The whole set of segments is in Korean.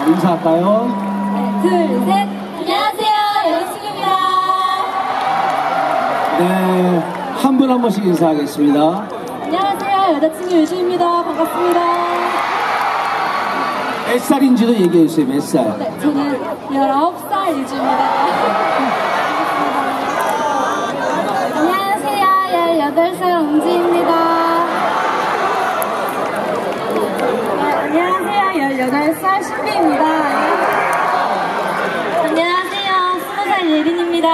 인사할까요? 둘, 셋. 안녕하세요. 여자친구입니다. 네, 한 분 한 번씩 인사하겠습니다. 안녕하세요. 여자친구 유주입니다. 반갑습니다. 몇 살인지도 얘기해 주세요, 몇 살? 네, 저는 19살 유주입니다. 안녕하세요. 18살 웅지입니다. 네, 안녕하세요. 18살 신비입니다. 안녕하세요. 20살 예린입니다.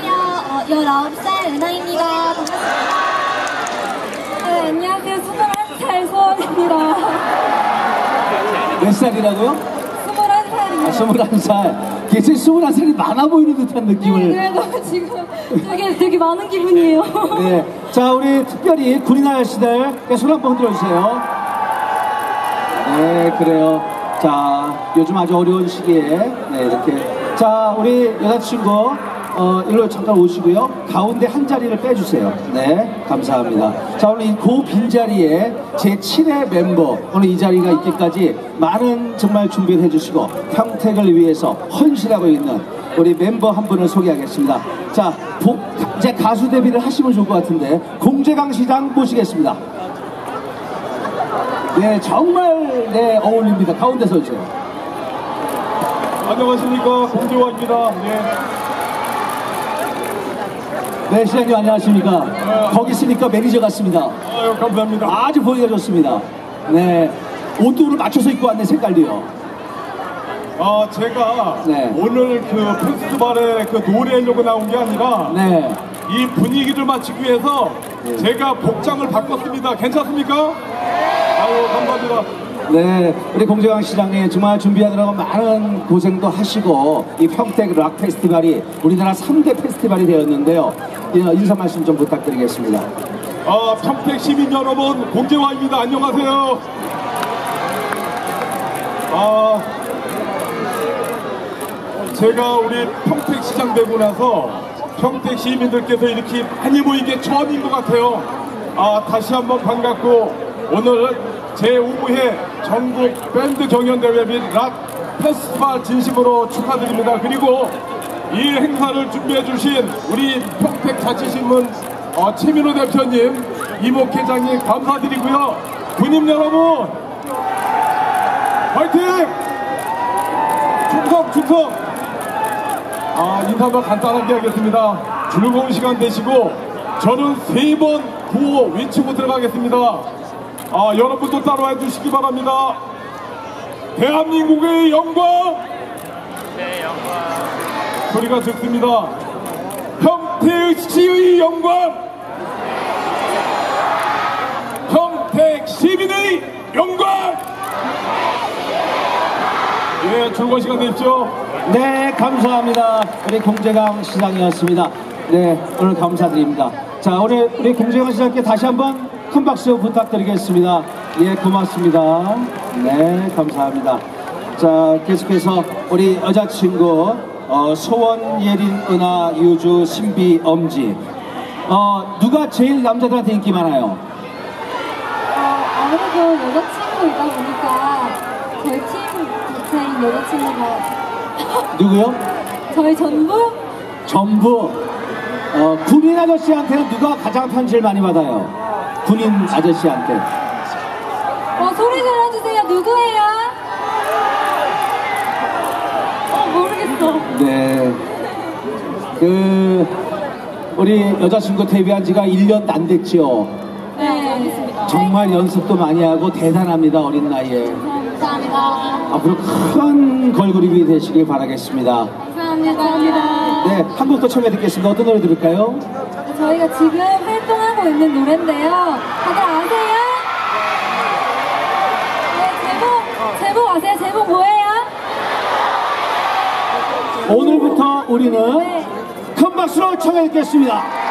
안녕하세요. 어, 19살 은하입니다. 반갑습니다. 네, 안녕하세요. 21살 소원입니다. 몇 살이라고요? 21살입니다. 아, 21살. 굉장히 21살이 많아 보이는 듯한 네, 느낌을. 그래도 지금 되게, 되게 많은 기분이에요. 네. 자, 우리 특별히 군인 아저씨들 손한번 들어주세요. 네, 그래요. 자, 요즘 아주 어려운 시기에, 네, 이렇게. 자, 우리 여자친구, 어, 일로 잠깐 오시고요. 가운데 한 자리를 빼주세요. 네, 감사합니다. 자, 오늘 이 고 빈자리에 제 7회 멤버, 오늘 이 자리가 있기까지 많은 정말 준비를 해주시고, 평택을 위해서 헌신하고 있는 우리 멤버 한 분을 소개하겠습니다. 자, 복, 이제 가수 데뷔를 하시면 좋을 것 같은데, 공재강 시장 모시겠습니다. 네, 정말, 네, 어울립니다. 가운데 서주세요. 안녕하십니까 공재화입니다. 예. 네, 시장님 안녕하십니까. 거기 있으니까 매니저 같습니다. 아유 감사합니다. 아주 보기가 좋습니다. 네. 옷도 오늘 맞춰서 입고 왔네, 색깔도요. 아 제가 네. 오늘 그 페스티벌에 그 노래하려고 나온 게 아니라 네. 이 분위기를 맞추기 위해서 네. 제가 복장을 바꿨습니다. 괜찮습니까? 아유 감사합니다. 네, 우리 공재강 시장님 정말 준비하느라고 많은 고생도 하시고 이 평택 락 페스티벌이 우리나라 3대 페스티벌이 되었는데요. 예, 인사 말씀 좀 부탁드리겠습니다. 아 평택 시민 여러분 공재화입니다. 안녕하세요. 아 제가 우리 평택 시장 되고 나서 평택 시민들께서 이렇게 많이 모인 게 처음인 것 같아요. 아 다시 한번 반갑고 오늘 제5회 전국 밴드 경연대회 및 락 페스티벌 진심으로 축하드립니다. 그리고 이 행사를 준비해 주신 우리 평택 자치신문 어, 최민호 대표님, 이목회장님 감사드리고요. 군인 여러분 화이팅! 충성 충성! 아, 인사만 간단하게 하겠습니다. 즐거운 시간 되시고, 저는 세 번 구호 외치고 들어가겠습니다. 아, 여러분도 따라와 주시기 바랍니다. 대한민국의 영광! 소리가 듣습니다. 평택시의 영광! 평택 시민의 영광! 예, 즐거운 시간 되십시오. 네, 감사합니다. 우리 공재강 시장이었습니다. 네, 오늘 감사드립니다. 자, 우리, 우리 공재강 시장께 다시 한번 큰 박수 부탁드리겠습니다. 예, 고맙습니다. 네, 감사합니다. 자, 계속해서 우리 여자친구, 어, 소원, 예린, 은하, 유주, 신비, 엄지. 어, 누가 제일 남자들한테 인기 많아요? 어, 아무래도 여자친구이다 보니까 저희 팀 자체인 여자친구가 누구요? 저희 전부 전부 어, 군인 아저씨한테는 누가 가장 편지를 많이 받아요? 군인 아저씨한테 어, 소리 질러주세요. 누구예요? 어, 모르겠어. 네. 그 우리 여자친구 데뷔한 지가 1년 안 됐지요. 네. 정말 연습도 많이 하고 대단합니다 어린 나이에. 감사합니다. 앞으로 큰 걸그룹이 되시길 바라겠습니다. 감사합니다. 네, 한 곡 더 청해 듣겠습니다. 어떤 노래 들을까요? 저희가 지금 활동 하고 있는 노래인데요. 다들 아세요? 네, 제목, 제목 아세요? 제목 뭐예요? 오늘부터 우리는 네. 큰 박수로 청해 듣겠습니다.